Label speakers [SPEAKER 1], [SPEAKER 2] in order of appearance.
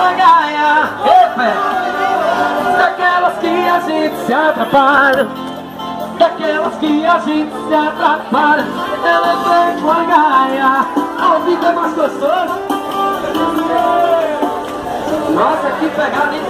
[SPEAKER 1] uma Daquelas que a gente se atrapalha. Daquelas que a gente se atrapalha. Ela é com a gaia A vida é mais gostosa. Nossa, que pegada, hein?